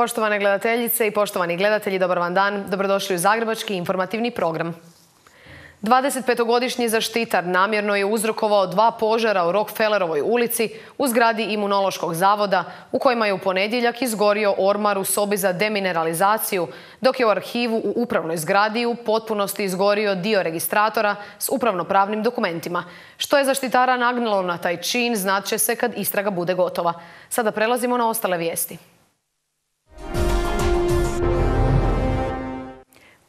Poštovane gledateljice i poštovani gledatelji, dobar vam dan. Dobrodošli u Zagrebački informativni program. 25-godišnji zaštitar namjerno je uzrokovao dva požara u Rockefellerovoj ulici u zgradi imunološkog zavoda u kojima je u ponedjeljak izgorio ormar u sobi za demineralizaciju, dok je u arhivu u upravnoj zgradi u potpunosti izgorio dio registratora s upravnopravnim dokumentima. Što je zaštitara nagnalo na taj čin, znat će se kad istraga bude gotova. Sada prelazimo na ostale vijesti.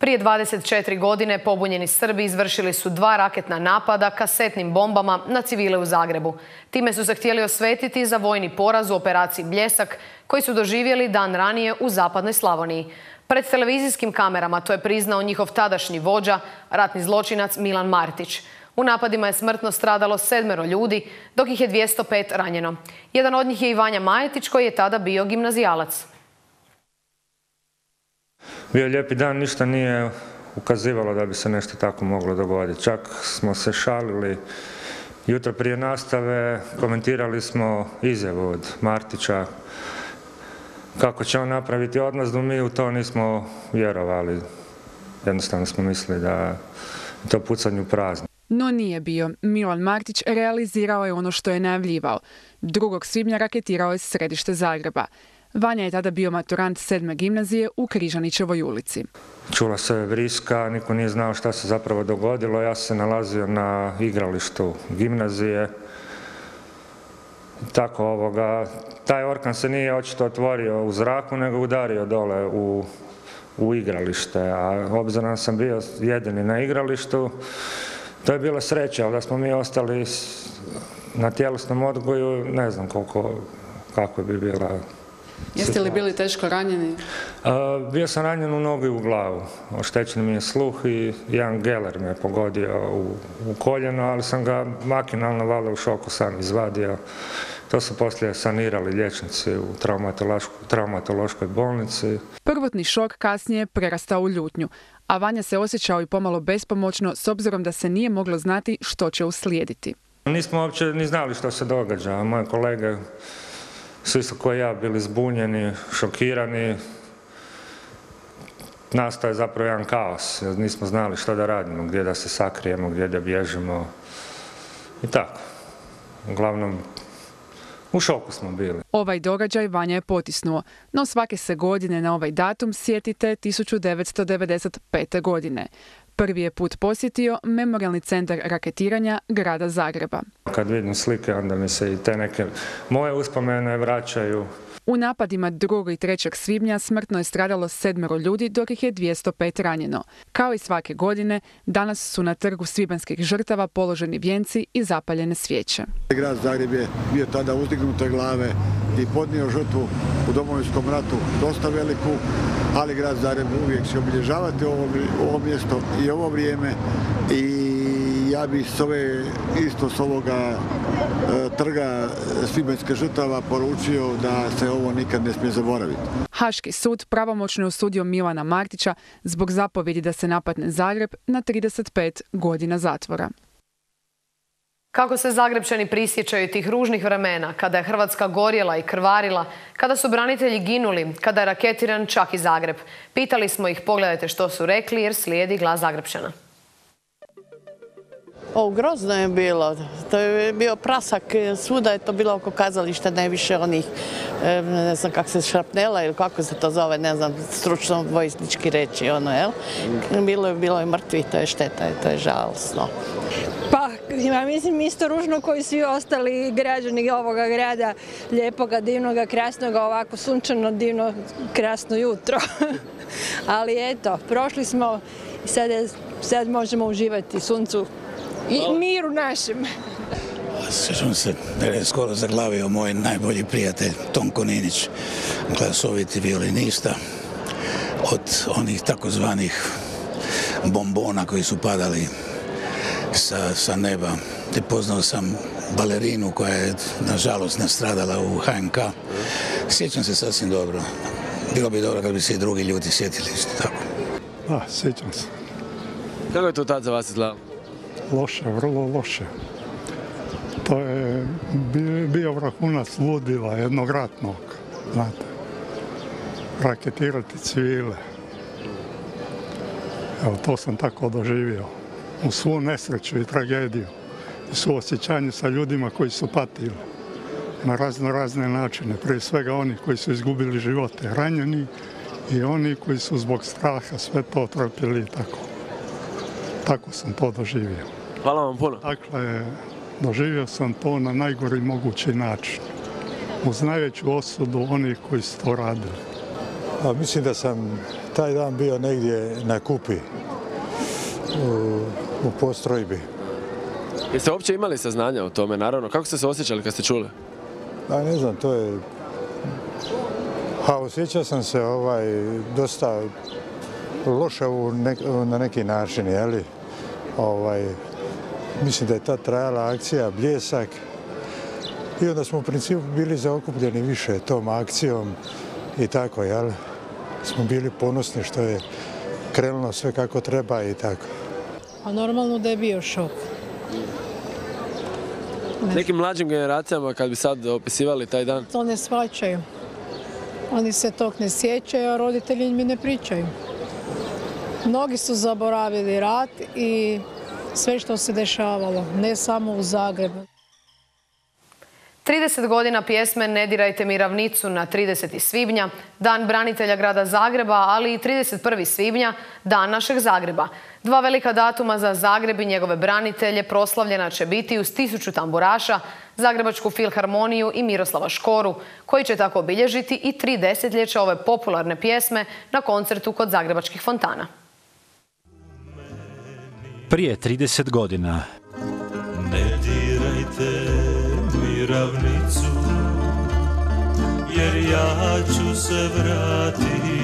Prije 24 godine pobunjeni Srbi izvršili su dva raketna napada kasetnim bombama na civile u Zagrebu. Time su se htjeli osvetiti za vojni poraz u operaciji Bljesak koji su doživjeli dan ranije u zapadnoj Slavoniji. Pred televizijskim kamerama to je priznao njihov tadašnji vođa, ratni zločinac Milan Martić. U napadima je smrtno stradalo sedmero ljudi, dok ih je 205 ranjeno. Jedan od njih je i Vanja Majetić koji je tada bio gimnazijalac. Bio je lijepi dan, ništa nije ukazivalo da bi se nešto tako moglo dogoditi. Čak smo se šalili jutro prije nastave, komentirali smo izjavu od Martića kako će on napraviti odmazdu, mi u to nismo vjerovali. Jednostavno smo mislili da je to pucanje u prazno. No nije bio. Milan Martić realizirao je ono što je najavljivao. Drugog svibnja raketirao je središte Zagreba. Vanja je tada bio maturant sedme gimnazije u Križanićevoj ulici. Čula se vriska, niko nije znao šta se zapravo dogodilo. Ja se nalazio na igralištu gimnazije. Tako ovoga, taj orkan se nije očito otvorio u zraku, nego udario dole u, u igralište. A obzirom sam bio jedini na igralištu, to je bila sreća, ali da smo mi ostali na tjelesnom odgoju, ne znam koliko, kako bi bila Jeste li bili teško ranjeni? bio sam ranjen u nogu i u glavu. Oštećen mi je sluh i jedan geler me pogodio u, u koljeno, ali sam ga makinalno valjda u šoku sam izvadio. To su poslije sanirali liječnici u traumatološkoj bolnici. Prvotni šok kasnije prerastao u ljutnju, a Vanja se osjećao i pomalo bespomoćno s obzirom da se nije moglo znati što će uslijediti. Nismo uopće ni znali što se događa. Moje kolege svi su koji ja bili zbunjeni, šokirani. Nastao je zapravo jedan kaos, jer nismo znali što da radimo, gdje da se sakrijemo, gdje da bježimo i tako. Uglavnom, u šoku smo bili. Ovaj događaj Vanja je potisnuo, no svake se godine na ovaj datum sjetite 1995. godine. Prvi je put posjetio Memorialni centar raketiranja grada Zagreba. Kad vidim slike, onda mi se i te neke moje uspomene vraćaju. U napadima 2. i 3. svibnja smrtno je stradalo sedmero ljudi, dok ih je 205 ranjeno. Kao i svake godine, danas su na trgu svibanskih žrtava položeni vijenci i zapaljene svijeće. Grad Zagreb je bio tada uzdignute glave i podnio žrtvu u domovinskom ratu dosta veliku, ali grad Zagreb uvijek će obilježavati ovo, ovo mjesto i ovo vrijeme i ja bih s ove, isto s ovoga e, trga Svibanjske žrtava poručio da se ovo nikad ne smije zaboraviti. Haški sud pravomoćno je osudio Milana Martića zbog zapovjedi da se napadne Zagreb na 35 godina zatvora. Kako se Zagrebčani prisjećaju tih ružnih vremena, kada je Hrvatska gorjela i krvarila, kada su branitelji ginuli, kada je raketiran čak i Zagreb. Pitali smo ih, pogledajte što su rekli jer slijedi glas Zagrebčana. O, grozno je bilo. To je bio prasak, svuda je to bilo oko kazališta najviše onih, ne znam kako se šrapnela ili kako se to zove, ne znam, stručno vojsnički reći, ono, jel? Bilo je, bilo je mrtvi, to je šteta, to je žalosno. Pa, ja mislim isto ružno koji svi ostali građani ovoga grada, lijepoga, divnoga, krasnoga, ovako sunčano, divno, krasno jutro. Ali eto, prošli smo i sad, sad možemo uživati suncu i miru našem. Sjećam se da je skoro zaglavio moj najbolji prijatelj Tonko Ninić, glasoviti violinista od onih takozvanih bombona koji su padali sa, sa neba. Te poznao sam balerinu koja je nažalost nastradala u HNK. Sjećam se sasvim dobro. Bilo bi dobro kad bi se i drugi ljudi sjetili isto tako. Da, sjećam se. Kako je to tad za vas izgledalo? Loše, vrlo loše. To je bio vrhunac ludila jednog ratnog, znate. raketirati civile. Evo, to sam tako doživio. U svu nesreću i tragediju. I suosjećanje sa ljudima koji su patili na razno razne načine. Prije svega oni koji su izgubili živote, ranjeni i oni koji su zbog straha sve to trpili tako. Tako sam to doživio. Hvala vam puno. Dakle, doživio sam to na najgori mogući način. Uz najveću osudu onih koji su to radili. A mislim da sam taj dan bio negdje na kupi u, u postrojbi. Jeste uopće imali saznanja o tome, naravno? Kako ste se osjećali kad ste čuli? A ne znam, to je... A osjećao sam se ovaj, dosta loše u nek- na neki način, jeli? Ovaj, mislim da je ta trajala akcija Bljesak i onda smo u principu bili zaokupljeni više tom akcijom i tako, jel? Smo bili ponosni što je krenulo sve kako treba i tako. A normalno da je bio šok. Nekim mlađim generacijama kad bi sad opisivali taj dan, To ne shvaćaju. Oni se tog ne sjećaju, a roditelji mi ne pričaju. Mnogi su zaboravili rat i sve što se dešavalo, ne samo u Zagrebu. 30 godina pjesme Ne dirajte mi ravnicu na 30. svibnja, dan branitelja grada Zagreba, ali i 31. svibnja, dan našeg Zagreba. Dva velika datuma za Zagreb i njegove branitelje proslavljena će biti uz tisuću tamburaša, Zagrebačku filharmoniju i Miroslava Škoru, koji će tako obilježiti i tri desetljeća ove popularne pjesme na koncertu kod Zagrebačkih fontana. Prije 30 godina Ne dirajte mi ravnicu Jer ja ću se vratiti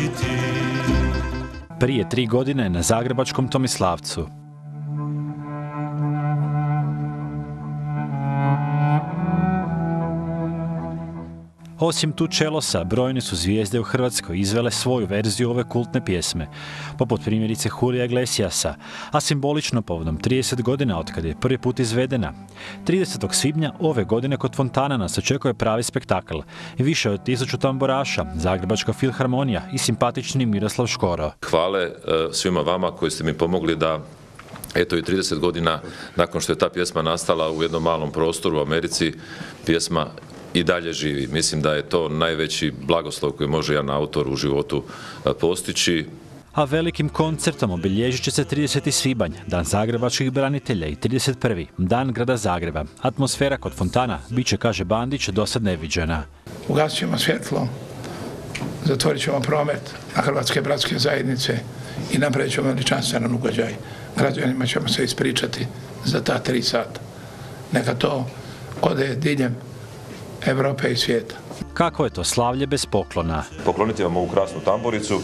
prije tri godine na Zagrebačkom Tomislavcu. Osim tu čelosa, brojne su zvijezde u Hrvatskoj izvele svoju verziju ove kultne pjesme, poput primjerice Julija Iglesiasa, a simbolično povodom 30 godina od kada je prvi put izvedena. 30. svibnja ove godine kod Fontana nas očekuje pravi spektakl. Više od tisuću tamboraša, Zagrebačka filharmonija i simpatični Miroslav Škoro. Hvale e, svima vama koji ste mi pomogli da eto i 30 godina nakon što je ta pjesma nastala u jednom malom prostoru u Americi, pjesma i dalje živi. Mislim da je to najveći blagoslov koji može jedan autor u životu postići. A velikim koncertom obilježit će se 30. svibanj, dan zagrebačkih branitelja i 31. dan grada Zagreba. Atmosfera kod fontana bit će, kaže Bandić, dosad neviđena. Ugasit ćemo svjetlo, zatvorit ćemo promet na Hrvatske bratske zajednice i napravit ćemo veličanstvenan ugođaj. Građanima ćemo se ispričati za ta tri sata. Neka to ode diljem Evrope i svijeta. Kako je to slavlje bez poklona? Pokloniti vam ovu krasnu tamburicu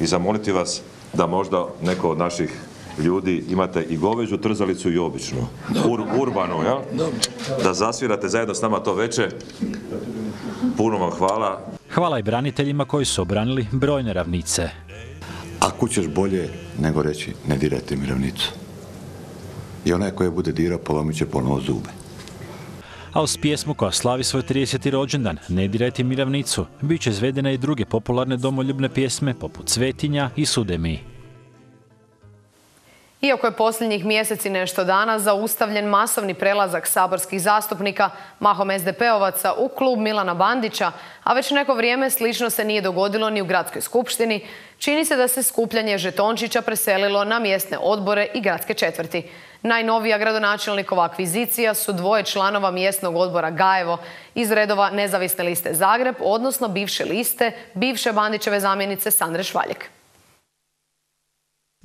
i zamoliti vas da možda neko od naših ljudi imate i goveđu trzalicu i običnu. Ur, urbanu, jel? Da zasvirate zajedno s nama to veče. Puno vam hvala. Hvala i braniteljima koji su obranili brojne ravnice. A kućeš bolje nego reći ne dirajte mi ravnicu. I onaj koji bude dirao polomit će ponovo zube. A uz pjesmu koja slavi svoj 30. rođendan, Ne dirajte mi ravnicu, bit će izvedene i druge popularne domoljubne pjesme poput Svetinja i Sude mi. Iako je posljednjih mjeseci nešto dana zaustavljen masovni prelazak saborskih zastupnika, mahom SDP-ovaca, u klub Milana Bandića, a već neko vrijeme slično se nije dogodilo ni u gradskoj skupštini, čini se da se skupljanje žetončića preselilo na mjesne odbore i gradske četvrti. Najnovija gradonačelnikova akvizicija su dvoje članova mjesnog odbora Gajevo iz redova nezavisne liste Zagreb, odnosno bivše liste, bivše Bandićeve zamjenice Sandre Švaljek.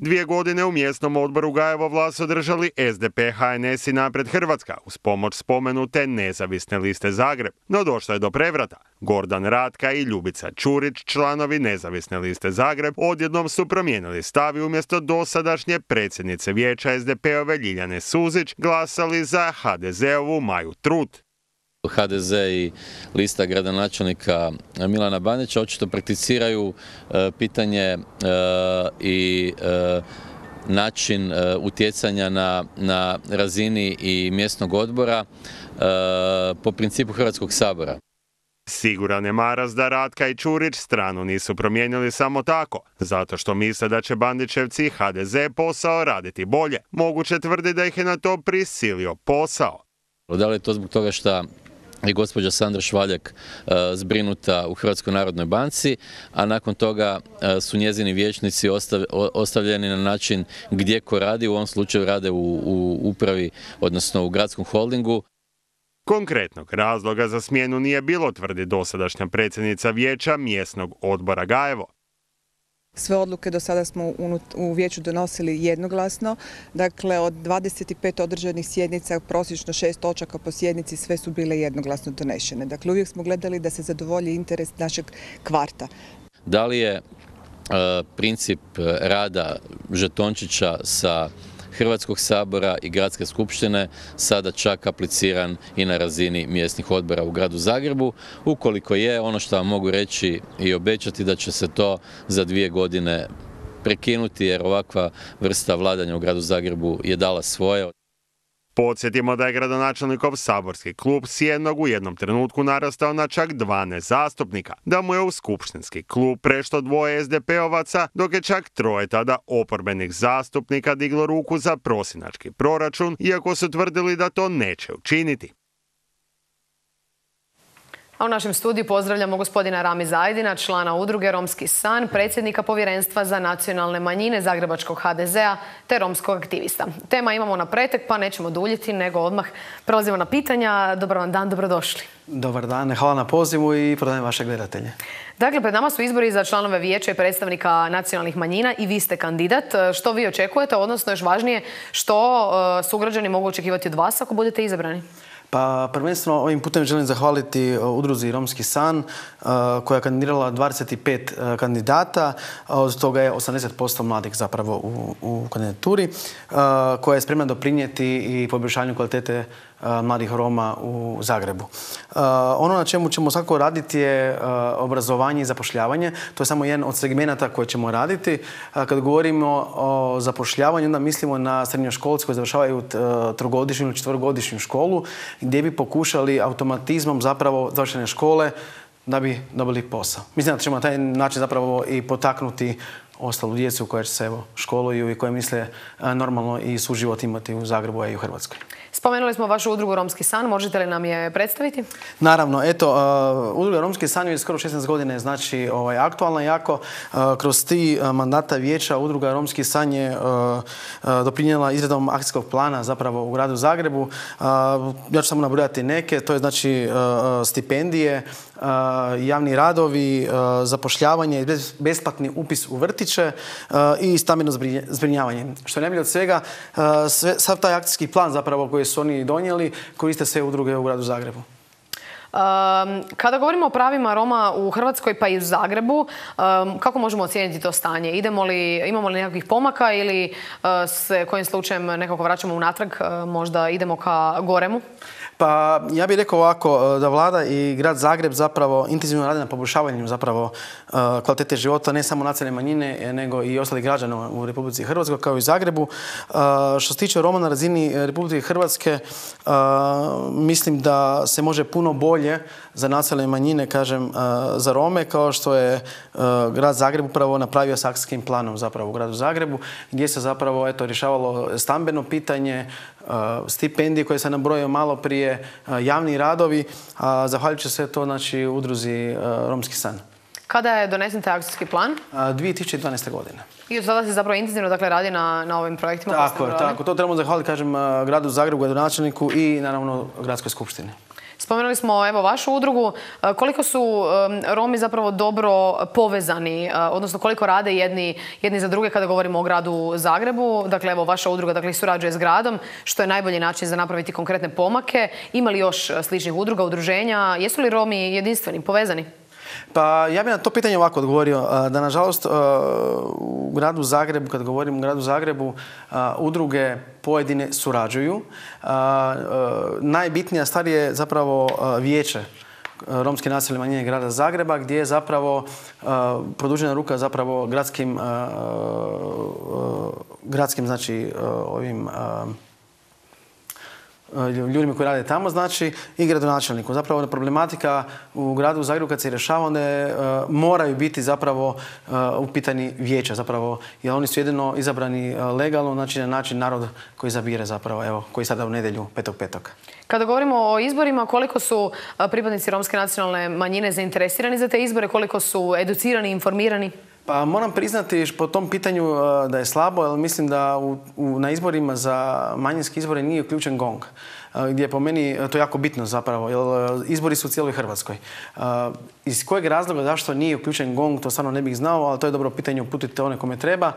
Dvije godine u mjesnom odboru Gajevo vlast održali SDP, HNS i Napred Hrvatska uz pomoć spomenute nezavisne liste Zagreb. No došlo je do prevrata. Gordan Ratka i Ljubica Čurić, članovi nezavisne liste Zagreb, odjednom su promijenili stav i umjesto dosadašnje predsjednice vijeća SDP-ove Ljiljane Suzić glasali za HDZ-ovu Maju Trut. HDZ i lista gradonačelnika Milana Bandića očito prakticiraju e, pitanje e, i e, način utjecanja na, na razini i mjesnog odbora po principu Hrvatskog sabora. Siguran je Maras da Ratka i Čurić stranu nisu promijenili samo tako, zato što misle da će Bandićevci i HDZ posao raditi bolje. Moguće tvrdi da ih je na to prisilio posao. Da li je to zbog toga što i gospođa Sandra Švaljak e, zbrinuta u Hrvatskoj narodnoj banci, a nakon toga e, su njezini vijećnici ostavljeni na način gdje ko radi, u ovom slučaju rade u upravi, odnosno u gradskom holdingu. Konkretnog razloga za smjenu nije bilo, tvrdi dosadašnja predsjednica vijeća mjesnog odbora Gajevo. Sve odluke do sada smo u vijeću donosili jednoglasno, dakle od 25 održanih sjednica, prosječno šest točaka po sjednici, sve su bile jednoglasno donešene. Dakle, uvijek smo gledali da se zadovolji interes našeg kvarta. Da li je e, princip rada žetončića sa Hrvatskog sabora i Gradske skupštine sada čak apliciran i na razini mjesnih odbora u gradu Zagrebu. Ukoliko je, ono što vam mogu reći i obećati da će se to za dvije godine prekinuti jer ovakva vrsta vladanja u gradu Zagrebu je dala svoje. Podsjetimo da je gradonačelnikov saborski klub s jednog u jednom trenutku narastao na čak 12 zastupnika, da mu je u skupštinski klub prešto dvoje SDP-ovaca, dok je čak troje tada oporbenih zastupnika diglo ruku za prosinački proračun, iako su tvrdili da to neće učiniti. A u našem studiju pozdravljamo gospodina Rami Zajdina, člana udruge Romski san, predsjednika povjerenstva za nacionalne manjine Zagrebačkog HDZ-a te romskog aktivista. Tema imamo na pretek pa nećemo duljiti nego odmah prelazimo na pitanja. Dobar vam dan, dobrodošli. Dobar dan, hvala na pozivu i prodajem vaše gledatelje. Dakle, pred nama su izbori za članove vijeća i predstavnika nacionalnih manjina i vi ste kandidat. Što vi očekujete, odnosno još važnije, što e, sugrađani mogu očekivati od vas ako budete izabrani? Pa prvenstveno ovim putem želim zahvaliti e, udruzi Romski san e, koja je kandidirala 25 e, kandidata, od toga je 80% mladih zapravo u, u kandidaturi, koja je spremna doprinijeti i poboljšanju kvalitete mladih Roma u Zagrebu. Ono na čemu ćemo svakako raditi je obrazovanje i zapošljavanje. To je samo jedan od segmenata koje ćemo raditi. Kad govorimo o zapošljavanju, onda mislimo na srednjoškolci koji završavaju trogodišnju ili četvrgodišnju školu, gdje bi pokušali automatizmom zapravo završene škole da bi dobili posao. Mislim da ćemo na taj način zapravo i potaknuti ostalu djecu koja se evo, školuju i koje misle normalno i suživot imati u Zagrebu, i u Hrvatskoj. Spomenuli smo vašu udrugu Romski san, možete li nam je predstaviti? Naravno, eto, uh, udruga Romski san je skoro 16 godina znači ovaj, aktualna jako. Uh, kroz ti uh, mandata vijeća udruga Romski san je doprinijela izradom akcijskog plana zapravo u gradu Zagrebu. Ja ću samo nabrojati neke, to je znači stipendije, javni radovi, zapošljavanje, besplatni upis u vrtiće i stambeno zbrinjavanje. Što je najbolje od svega, sav taj akcijski plan zapravo koji su oni donijeli, koriste sve udruge u gradu Zagrebu. kada govorimo o pravima Roma u Hrvatskoj pa i u Zagrebu, kako možemo ocijeniti to stanje? Idemo li, imamo li nekakvih pomaka ili se kojim slučajem nekako vraćamo unatrag, možda idemo ka goremu? Pa ja bih rekao ovako, da vlada i grad Zagreb zapravo intenzivno rade na poboljšavanju zapravo kvalitete života ne samo nacionalne manjine, nego i ostalih građana u Republici Hrvatskoj kao i u Zagrebu. Što se tiče Roma na razini Republike Hrvatske, mislim da se može puno bolje za nacionalne manjine, kažem, za Rome, kao što je grad Zagreb upravo napravio s akcijskim planom zapravo u gradu Zagrebu, gdje se zapravo eto, rješavalo stambeno pitanje, stipendije koje sam nabrojio malo prije, javni radovi, a zahvaljujući se to znači udruzi Romski san. Kada je donesen taj akcijski plan? 2012. godine. I od sada se zapravo intenzivno dakle, radi na, na ovim projektima? Tako tako. To trebamo zahvaliti, kažem, gradu Zagrebu, gradonačelniku i naravno gradskoj skupštini. Spomenuli smo evo vašu udrugu. Koliko su Romi zapravo dobro povezani, odnosno koliko rade jedni, jedni za druge kada govorimo o gradu Zagrebu. Dakle, evo vaša udruga dakle, surađuje s gradom, što je najbolji način za napraviti konkretne pomake. Ima li još sličnih udruga, udruženja? Jesu li Romi jedinstveni, povezani? Pa ja bih na to pitanje ovako odgovorio, da nažalost u gradu Zagrebu, kad govorim u gradu Zagrebu, udruge pojedine surađuju. Najbitnija stvar je zapravo vijeće romske nacionalne manjine grada Zagreba gdje je zapravo produžena ruka zapravo gradskim gradskim znači ovim ljudima koji rade tamo, znači i gradonačelniku. Zapravo problematika u gradu Zagrebu kad se rješava, onda e, moraju biti zapravo e, upitani vijeća, zapravo, jer oni su jedino izabrani legalno, znači na način narod koji zabire zapravo, evo, koji sada u nedjelju, petog petog. Kada govorimo o izborima, koliko su pripadnici romske nacionalne manjine zainteresirani za te izbore, koliko su educirani, informirani? Pa moram priznati po tom pitanju e, da je slabo, jer mislim da na izborima za manjinske izbore nije uključen gong. E, gdje je po meni e, to jako bitno zapravo, jer izbori su u cijeloj Hrvatskoj. Iz kojeg razloga zašto nije uključen gong, to stvarno ne bih znao, ali to je dobro pitanje, uputite one kome treba.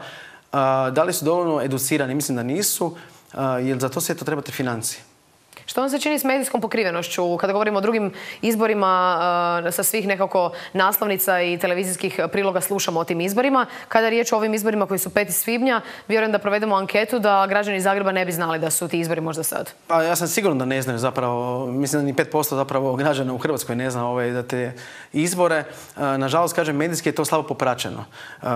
Da li su dovoljno educirani? Mislim da nisu, jer za to sve to trebate financije. Što vam se čini s medijskom pokrivenošću? Kada govorimo o drugim izborima, eh, sa svih nekako naslovnica i televizijskih priloga slušamo o tim izborima. Kada je riječ o ovim izborima koji su 5. svibnja, vjerujem da provedemo anketu da građani Zagreba ne bi znali da su ti izbori možda sad. Pa ja sam siguran da ne znaju zapravo, mislim da ni 5% zapravo građana u Hrvatskoj ne zna ovaj, da te izbore. Eh, nažalost, kažem, medijski je to slabo popraćeno. Eh,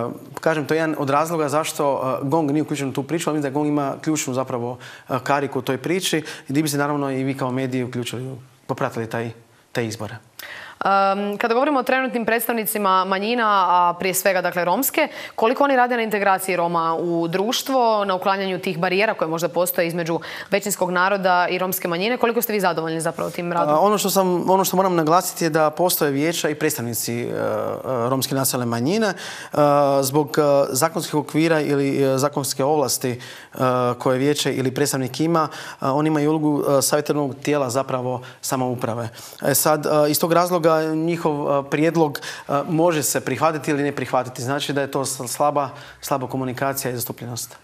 kažem, to je jedan od razloga zašto GONG nije uključen u tu priču, ali mislim da GONG ima ključnu zapravo kariku u toj priči i bi se naravno i vi kao mediji uključili, popratili taj, te izbore. Kada govorimo o trenutnim predstavnicima manjina, a prije svega dakle romske, koliko oni rade na integraciji Roma u društvo, na uklanjanju tih barijera koje možda postoje između većinskog naroda i romske manjine, koliko ste vi zadovoljni zapravo tim radom? ono, što sam, ono što moram naglasiti je da postoje vijeća i predstavnici uh, romske nacionalne manjine zbog zakonskih okvira ili zakonske ovlasti koje vijeće ili predstavnik ima, oni imaju ulogu savjetodavnog tijela zapravo samouprave. E sad, iz tog razloga njihov prijedlog može se prihvatiti ili ne prihvatiti. Znači da je to slaba, slaba komunikacija i zastupljenost.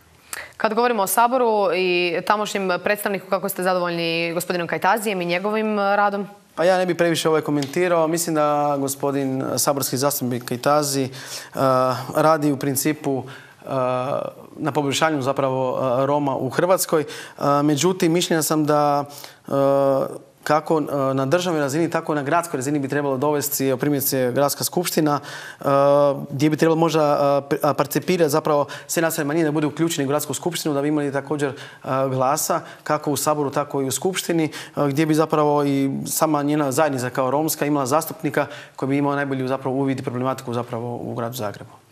Kad govorimo o Saboru i tamošnjem predstavniku, kako ste zadovoljni gospodinom Kajtazijem i njegovim radom? Pa ja ne bih previše ovaj komentirao. Mislim da gospodin saborski zastupnik Kajtazi radi u principu na poboljšanju zapravo Roma u Hrvatskoj. Međutim, mišljenja sam da kako e, na državnoj razini, tako na gradskoj razini bi trebalo dovesti primjerice gradska skupština e, gdje bi trebalo možda e, participirati zapravo sve nacionalne manjine da budu uključeni u gradsku skupštinu, da bi imali također glasa kako u Saboru, tako i u skupštini, gdje bi zapravo i sama njena zajednica kao romska imala zastupnika koji bi imao najbolji zapravo uvid problematiku zapravo u gradu Zagrebu.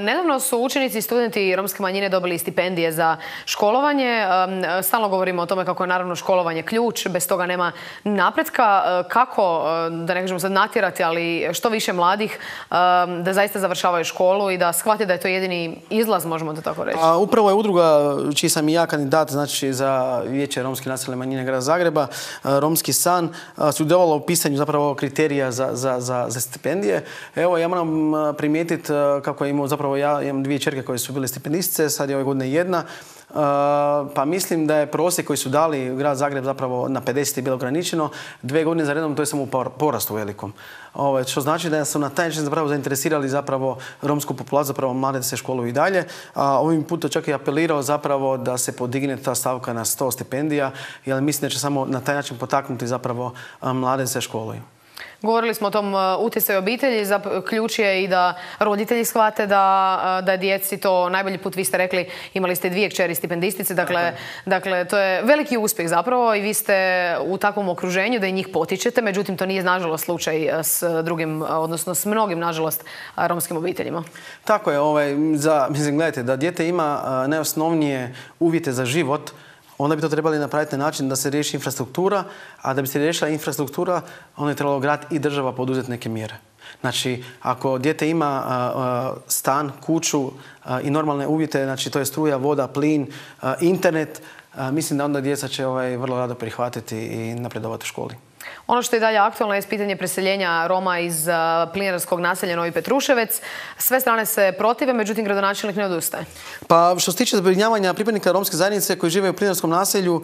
Nedavno su učenici i studenti romske manjine dobili stipendije za školovanje. Stalno govorimo o tome kako je naravno školovanje ključ, bez toga nema napretka. Kako, da ne kažemo sad natjerati, ali što više mladih da zaista završavaju školu i da shvate da je to jedini izlaz, možemo to tako reći? A, upravo je udruga, čiji sam i ja kandidat, znači za vijeće romske nacionalne manjine grada Zagreba, Romski san, sudjelovala u pisanju zapravo kriterija za, za, za, za stipendije. Evo, ja moram primijetiti je imao zapravo ja imam dvije čerke koje su bile stipendistice, sad je ove godine jedna. Uh, pa mislim da je prosjek koji su dali grad Zagreb zapravo na 50 je bilo ograničeno. Dve godine za redom to je samo u porastu velikom. Ovaj, što znači da su na taj način zapravo zainteresirali zapravo romsku populaciju, zapravo mlade da se školuju i dalje. A ovim putem čak i apelirao zapravo da se podigne ta stavka na 100 stipendija, jer mislim da će samo na taj način potaknuti zapravo mlade da se školuju. Govorili smo o tom uh, utjecaju obitelji, za ključ je i da roditelji shvate da, uh, da djeci to najbolji put, vi ste rekli, imali ste dvije kćeri stipendistice, dakle, dakle to je veliki uspjeh zapravo i vi ste u takvom okruženju da i njih potičete, međutim to nije nažalost slučaj uh, s drugim, odnosno s mnogim nažalost romskim obiteljima. Tako je, ovaj, za, mislim, gledajte, da dijete ima najosnovnije uvjete za život, onda bi to trebali napraviti na način da se riješi infrastruktura, a da bi se riješila infrastruktura, onda je trebalo grad i država poduzeti neke mjere. Znači, ako dijete ima stan, kuću i normalne uvjete, znači to je struja, voda, plin, internet, mislim da onda djeca će ovaj, vrlo rado prihvatiti i napredovati u školi. Ono što je dalje aktualno je pitanje preseljenja Roma iz plinarskog naselja Novi Petruševec. Sve strane se protive, međutim gradonačelnik ne odustaje. Pa što se tiče zbrinjavanja pripadnika romske zajednice koji žive u plinarskom naselju,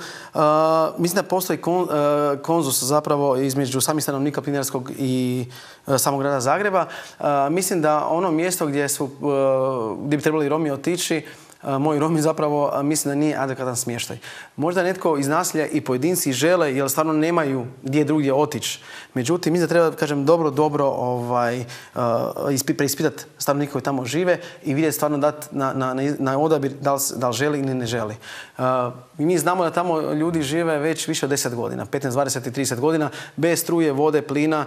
mislim da postoji konzus zapravo između samih stanovnika plinarskog i samog grada Zagreba. mislim da ono mjesto gdje, su, gdje bi trebali Romi otići moj Romi zapravo mislim da nije adekvatan smještaj. Možda netko iz nasilja i pojedinci žele jer stvarno nemaju gdje drugdje otići. Međutim, mislim da treba, kažem, dobro, dobro ovaj, preispitati stvarno koji tamo žive i vidjeti stvarno dati na, na, na odabir da li, da li želi ili ne želi. mi znamo da tamo ljudi žive već više od 10 godina, 15, 20 i 30 godina, bez struje, vode, plina,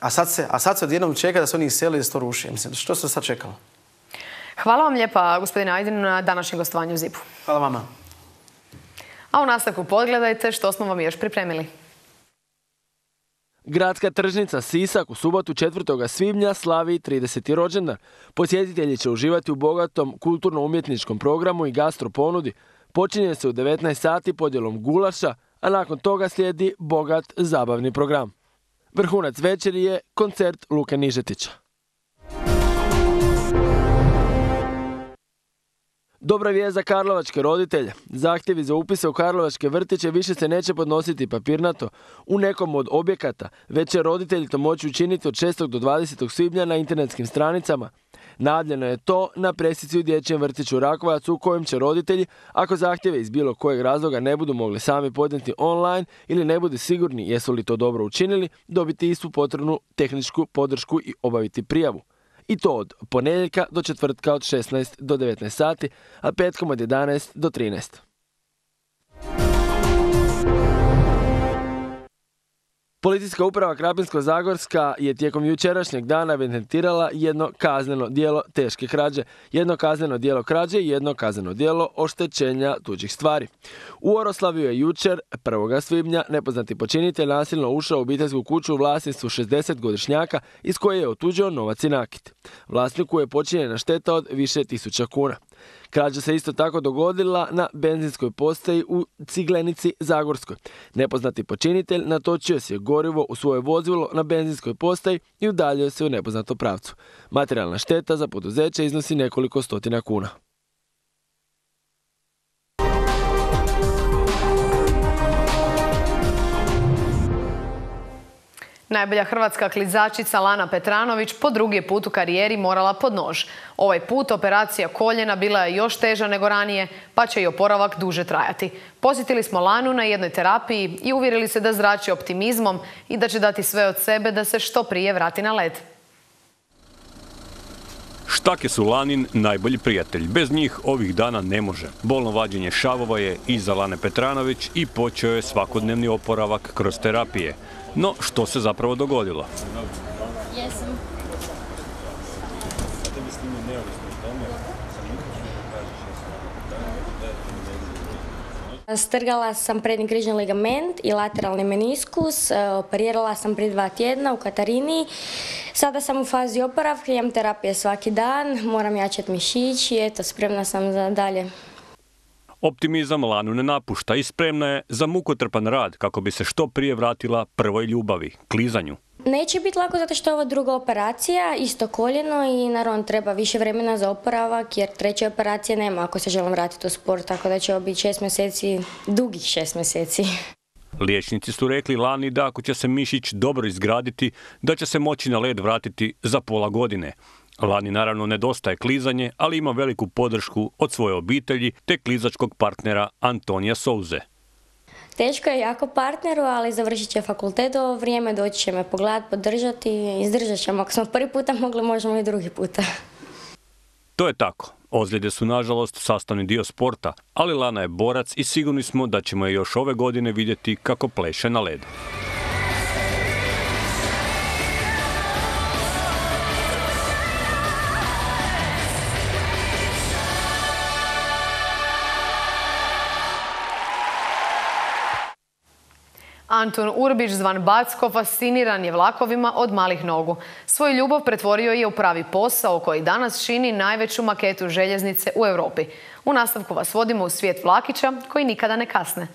a sad se, a sad se odjednom čeka da se oni iseli i da se to ruši. Mislim, što se sad čekalo? Hvala vam lijepa, gospodine Ajdin, na današnjem gostovanju u ZIP-u. Hvala vama. A u nastavku pogledajte što smo vam još pripremili. Gradska tržnica Sisak u subotu 4. svibnja slavi 30. rođendan. Posjetitelji će uživati u bogatom kulturno-umjetničkom programu i gastro ponudi. Počinje se u 19 sati podjelom gulaša, a nakon toga slijedi bogat zabavni program. Vrhunac večeri je koncert Luke Nižetića. Dobra vijest za karlovačke roditelje. Zahtjevi za upise u karlovačke vrtiće više se neće podnositi papirnato u nekom od objekata, već će roditelji to moći učiniti od 6. do 20. svibnja na internetskim stranicama. Nadljeno je to na presici u dječjem vrtiću Rakovac u kojem će roditelji, ako zahtjeve iz bilo kojeg razloga ne budu mogli sami podnijeti online ili ne budu sigurni jesu li to dobro učinili, dobiti istu potrebnu tehničku podršku i obaviti prijavu i to od ponedjeljka do četvrtka od 16 do 19 sati, a petkom od 11 do 13. Policijska uprava Krapinsko-Zagorska je tijekom jučerašnjeg dana evidentirala jedno kazneno djelo teške krađe, jedno kazneno djelo krađe i jedno kazneno djelo oštećenja tuđih stvari. U Oroslaviju je jučer, 1. svibnja, nepoznati počinitelj nasilno ušao u obiteljsku kuću u vlasništvu 60-godišnjaka iz koje je otuđio novac i nakit. Vlasniku je počinjena šteta od više tisuća kuna. Krađa se isto tako dogodila na benzinskoj postaji u Ciglenici Zagorskoj. Nepoznati počinitelj natočio se gorivo u svoje vozilo na benzinskoj postaji i udaljio se u nepoznatom pravcu. Materijalna šteta za poduzeće iznosi nekoliko stotina kuna. Najbolja hrvatska klizačica Lana Petranović po drugi put u karijeri morala pod nož. Ovaj put operacija koljena bila je još teža nego ranije, pa će i oporavak duže trajati. Posjetili smo Lanu na jednoj terapiji i uvjerili se da zrači optimizmom i da će dati sve od sebe da se što prije vrati na led. Štake su Lanin najbolji prijatelj. Bez njih ovih dana ne može. Bolno vađenje šavova je iza Lane Petranović i počeo je svakodnevni oporavak kroz terapije. No, što se zapravo dogodilo? Strgala sam prednji križni ligament i lateralni meniskus, e, operirala sam prije dva tjedna u Katarini. Sada sam u fazi oporavka, imam terapije svaki dan, moram jačati mišić i eto, spremna sam za dalje. Optimizam Lanu ne napušta i spremna je za mukotrpan rad kako bi se što prije vratila prvoj ljubavi, klizanju. Neće biti lako zato što je ovo druga operacija, isto koljeno i naravno treba više vremena za oporavak jer treće operacije nema ako se želim vratiti u sport, tako da će ovo biti šest mjeseci, dugih šest mjeseci. Liječnici su rekli Lani da ako će se mišić dobro izgraditi, da će se moći na led vratiti za pola godine. Lani naravno nedostaje klizanje, ali ima veliku podršku od svoje obitelji te klizačkog partnera Antonija Souze. Teško je jako partneru, ali završit će fakultet ovo vrijeme, doći će me pogledat, podržati izdržat ćemo. Ako smo prvi puta mogli, možemo i drugi puta. To je tako. Ozljede su nažalost sastavni dio sporta, ali Lana je borac i sigurni smo da ćemo je još ove godine vidjeti kako pleše na ledu. Anton Urbić zvan Backo fasciniran je vlakovima od malih nogu. Svoju ljubav pretvorio je u pravi posao koji danas čini najveću maketu željeznice u Europi. U nastavku vas vodimo u svijet vlakića koji nikada ne kasne.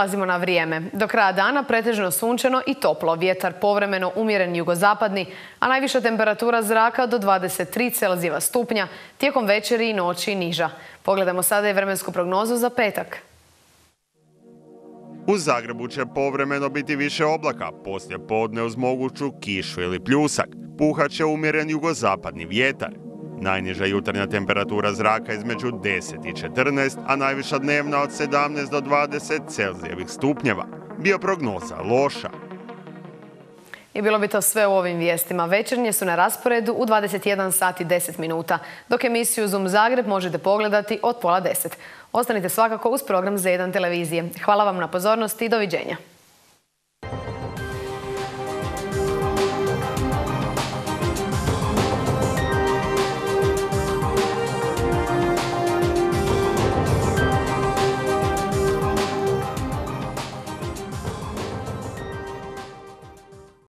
Prelazimo na vrijeme. Do kraja dana pretežno sunčano i toplo, vjetar povremeno umjeren jugozapadni, a najviša temperatura zraka do 23 Celzijeva stupnja, tijekom večeri i noći niža. Pogledamo sada i vremensku prognozu za petak. U Zagrebu će povremeno biti više oblaka, poslije podne uz moguću kišu ili pljusak. Puhat će umjeren jugozapadni vjetar. Najniža jutarnja temperatura zraka između 10 i 14, a najviša dnevna od 17 do 20 Celzijevih stupnjeva. Bio prognoza loša. I bilo bi to sve u ovim vijestima. Večernje su na rasporedu u 21 sat i 10 minuta, dok emisiju Zoom Zagreb možete pogledati od pola 10. Ostanite svakako uz program Z1 televizije. Hvala vam na pozornosti i doviđenja.